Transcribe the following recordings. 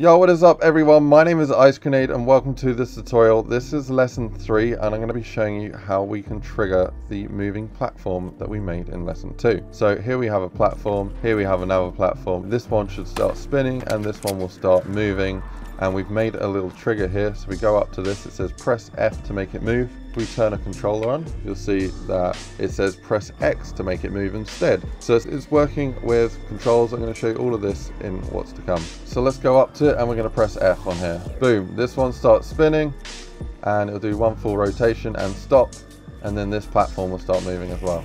Yo, what is up everyone? My name is Ice Grenade and welcome to this tutorial. This is lesson 3 and I'm going to be showing you how we can trigger the moving platform that we made in lesson 2. So here we have a platform, here we have another platform. This one should start spinning and this one will start moving and we've made a little trigger here. So we go up to this. It says press F to make it move. If we turn a controller on you'll see that it says press X to make it move instead. So it's working with controls. I'm going to show you all of this in what's to come. So let's go up to it and we're going to press F on here. Boom this one starts spinning and it'll do one full rotation and stop. And then this platform will start moving as well.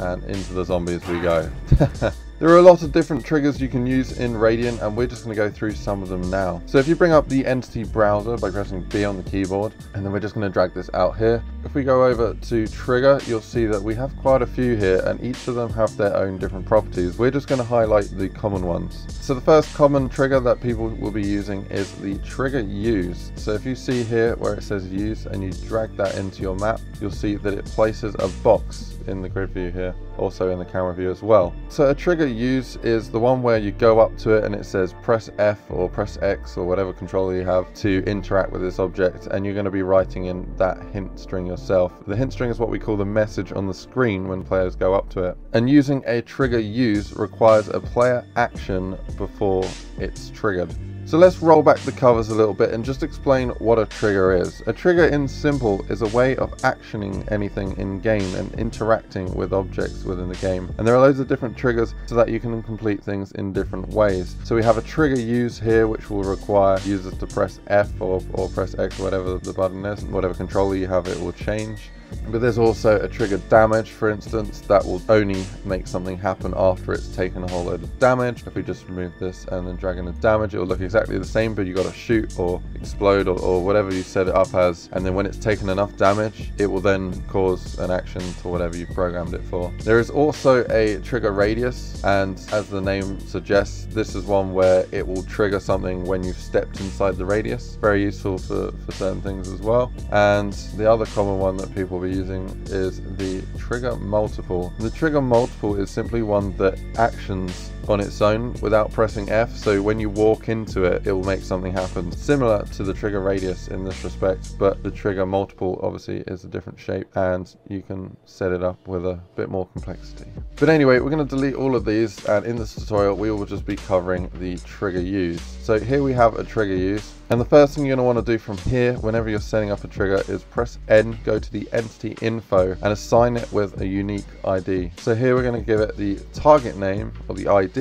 And into the zombies we go There are a lot of different triggers you can use in Radiant and we're just going to go through some of them now. So if you bring up the entity browser by pressing B on the keyboard and then we're just going to drag this out here. If we go over to trigger you'll see that we have quite a few here and each of them have their own different properties. We're just going to highlight the common ones. So the first common trigger that people will be using is the trigger use. So if you see here where it says use and you drag that into your map you'll see that it places a box in the grid view here, also in the camera view as well. So a trigger use is the one where you go up to it and it says press F or press X or whatever controller you have to interact with this object and you're going to be writing in that hint string yourself. The hint string is what we call the message on the screen when players go up to it. And using a trigger use requires a player action before it's triggered. So let's roll back the covers a little bit and just explain what a trigger is. A trigger in simple is a way of actioning anything in game and interacting with objects within the game. And there are loads of different triggers so that you can complete things in different ways. So we have a trigger use here which will require users to press F or, or press X, whatever the button is, whatever controller you have it will change. But there's also a trigger damage, for instance, that will only make something happen after it's taken a whole load of damage. If we just remove this and then drag in the damage, it will look exactly the same, but you got to shoot or explode or, or, whatever you set it up as. And then when it's taken enough damage, it will then cause an action to whatever you programmed it for. There is also a trigger radius, and as the name suggests, this is one where it will trigger something when you've stepped inside the radius. Very useful for, for certain things as well. And the other common one that people we'll be using is the trigger multiple. The trigger multiple is simply one that actions on its own without pressing F so when you walk into it it will make something happen. Similar to the trigger radius in this respect but the trigger multiple obviously is a different shape and you can set it up with a bit more complexity. But anyway we're going to delete all of these and in this tutorial we will just be covering the trigger use. So here we have a trigger use and the first thing you're going to want to do from here whenever you're setting up a trigger is press N, go to the entity info and assign it with a unique ID. So here we're going to give it the target name or the ID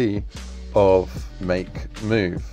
of make move.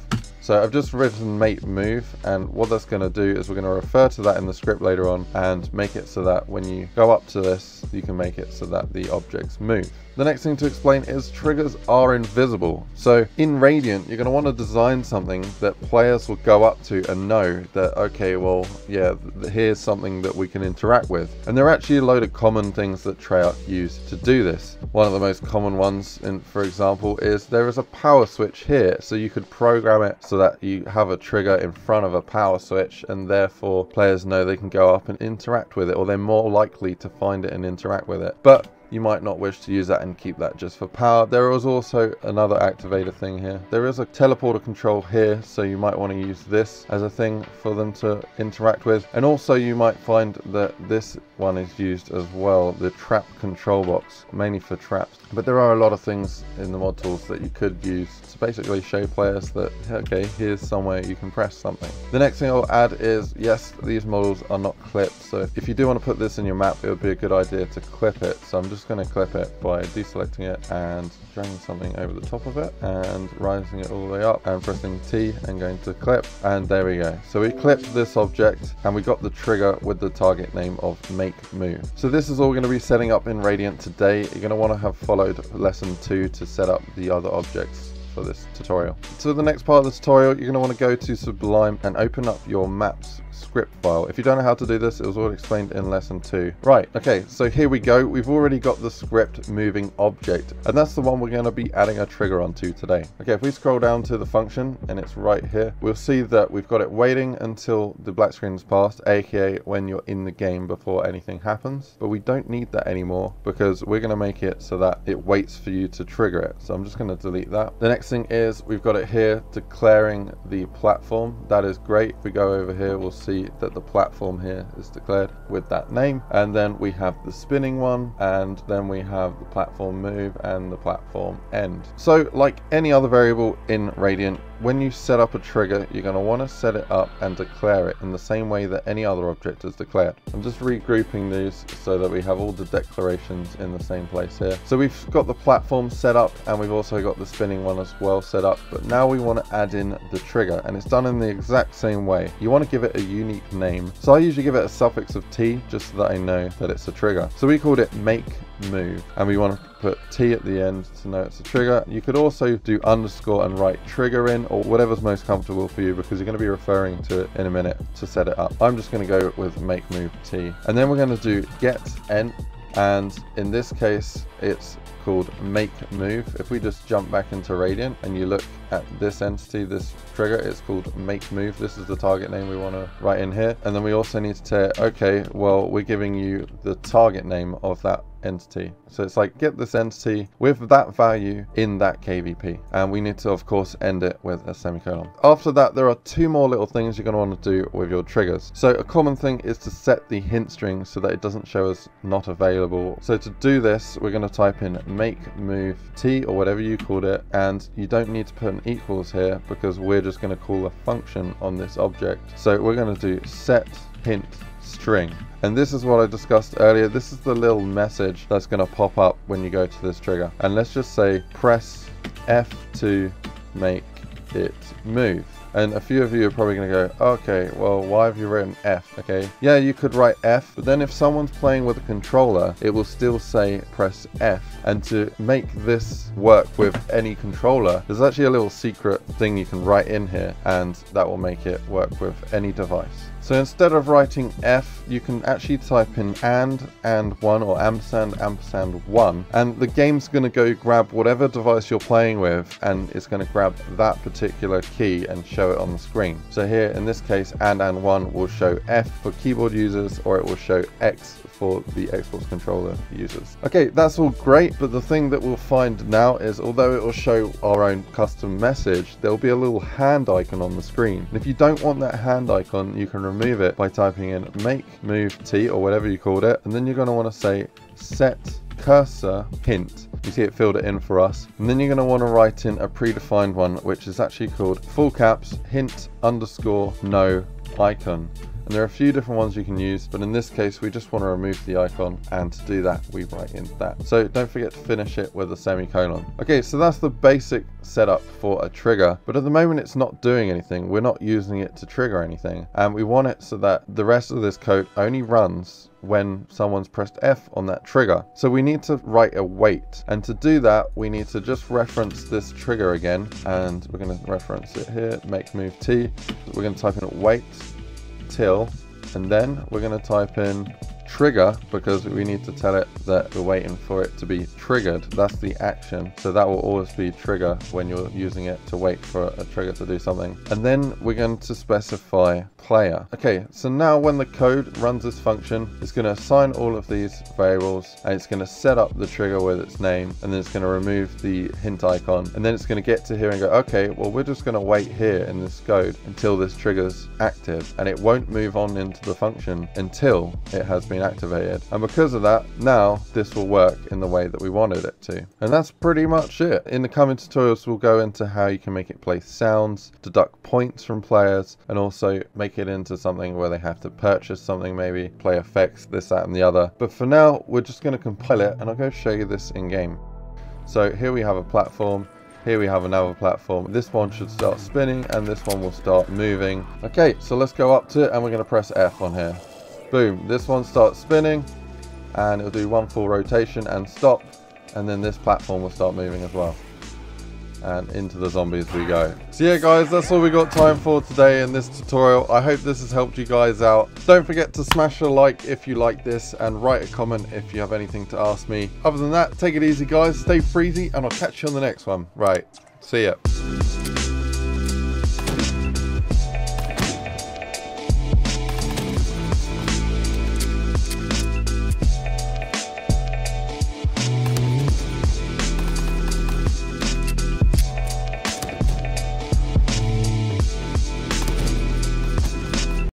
So I've just written make move and what that's going to do is we're going to refer to that in the script later on and make it so that when you go up to this you can make it so that the objects move. The next thing to explain is triggers are invisible. So in Radiant, you're going to want to design something that players will go up to and know that, okay, well, yeah, here's something that we can interact with. And there are actually a load of common things that Treyarch use to do this. One of the most common ones, in, for example, is there is a power switch here. So you could program it so that you have a trigger in front of a power switch and therefore players know they can go up and interact with it or they're more likely to find it and interact with it. But you might not wish to use that and keep that just for power. There is also another activator thing here. There is a teleporter control here, so you might want to use this as a thing for them to interact with. And also you might find that this one is used as well, the trap control box, mainly for traps. But there are a lot of things in the mod tools that you could use to basically show players that, okay, here's somewhere you can press something. The next thing I'll add is, yes, these models are not clipped. So if you do want to put this in your map, it would be a good idea to clip it. So I'm just just going to clip it by deselecting it and dragging something over the top of it and rising it all the way up and pressing T and going to clip and there we go. So we clipped this object and we got the trigger with the target name of make move. So this is all going to be setting up in Radiant today. You're going to want to have followed lesson 2 to set up the other objects for this tutorial. So the next part of the tutorial, you're going to want to go to Sublime and open up your maps script file. If you don't know how to do this, it was all explained in lesson two. Right, okay, so here we go. We've already got the script moving object, and that's the one we're going to be adding a trigger onto today. Okay, if we scroll down to the function, and it's right here, we'll see that we've got it waiting until the black screen is passed, aka when you're in the game before anything happens. But we don't need that anymore because we're going to make it so that it waits for you to trigger it. So I'm just going to delete that. The next next thing is we've got it here declaring the platform. That is great. If we go over here, we'll see that the platform here is declared with that name. And then we have the spinning one, and then we have the platform move and the platform end. So like any other variable in Radiant, when you set up a trigger, you're going to want to set it up and declare it in the same way that any other object is declared. I'm just regrouping these so that we have all the declarations in the same place here. So we've got the platform set up and we've also got the spinning one as well set up, but now we want to add in the trigger and it's done in the exact same way. You want to give it a unique name. So I usually give it a suffix of T just so that I know that it's a trigger. So we called it make move. And we want to put T at the end to know it's a trigger. You could also do underscore and write trigger in or whatever's most comfortable for you because you're going to be referring to it in a minute to set it up. I'm just going to go with make move T. And then we're going to do get end and in this case it's called make move. If we just jump back into radiant and you look at this entity this trigger it's called make move. This is the target name we want to write in here. And then we also need to say okay well we're giving you the target name of that entity. So it's like get this entity with that value in that KVP. And we need to, of course, end it with a semicolon. After that, there are two more little things you're going to want to do with your triggers. So a common thing is to set the hint string so that it doesn't show as not available. So to do this, we're going to type in make move t or whatever you called it. And you don't need to put an equals here because we're just going to call a function on this object. So we're going to do set hint string. And this is what I discussed earlier. This is the little message that's going to pop up when you go to this trigger. And let's just say press F to make it move. And a few of you are probably going to go, okay, well, why have you written F? Okay, yeah, you could write F, but then if someone's playing with a controller, it will still say press F. And to make this work with any controller, there's actually a little secret thing you can write in here, and that will make it work with any device. So instead of writing F, you can actually type in and, and one, or ampersand, ampersand one, and the game's going to go grab whatever device you're playing with, and it's going to grab that particular key and show it on the screen. So here, in this case, and, and one will show F for keyboard users, or it will show X for the Xbox controller users. Okay, that's all great, but the thing that we'll find now is although it will show our own custom message, there'll be a little hand icon on the screen. And if you don't want that hand icon, you can remove it by typing in make move t or whatever you called it. And then you're going to want to say set cursor hint. You see it filled it in for us. And then you're going to want to write in a predefined one, which is actually called full caps hint underscore no icon. And there are a few different ones you can use, but in this case, we just want to remove the icon. And to do that, we write in that. So don't forget to finish it with a semicolon. Okay, so that's the basic setup for a trigger. But at the moment, it's not doing anything. We're not using it to trigger anything. And we want it so that the rest of this code only runs when someone's pressed F on that trigger. So we need to write a wait. And to do that, we need to just reference this trigger again. And we're going to reference it here, make move T. We're going to type in wait till, and then we're going to type in trigger because we need to tell it that we're waiting for it to be triggered. That's the action. So that will always be trigger when you're using it to wait for a trigger to do something. And then we're going to specify player. Okay, so now when the code runs this function, it's going to assign all of these variables and it's going to set up the trigger with its name and then it's going to remove the hint icon and then it's going to get to here and go, okay, well, we're just going to wait here in this code until this trigger's active and it won't move on into the function until it has been activated. And because of that, now this will work in the way that we wanted it to. And that's pretty much it. In the coming tutorials, we'll go into how you can make it play sounds, deduct points from players, and also make it into something where they have to purchase something maybe, play effects, this, that, and the other. But for now, we're just going to compile it, and I'll go show you this in game. So here we have a platform. Here we have another platform. This one should start spinning and this one will start moving. Okay, so let's go up to it and we're going to press F on here. Boom, this one starts spinning and it'll do one full rotation and stop and then this platform will start moving as well and into the zombies we go. So yeah guys, that's all we got time for today in this tutorial. I hope this has helped you guys out. Don't forget to smash a like if you like this and write a comment if you have anything to ask me. Other than that, take it easy guys, stay freezy and I'll catch you on the next one. Right, see ya.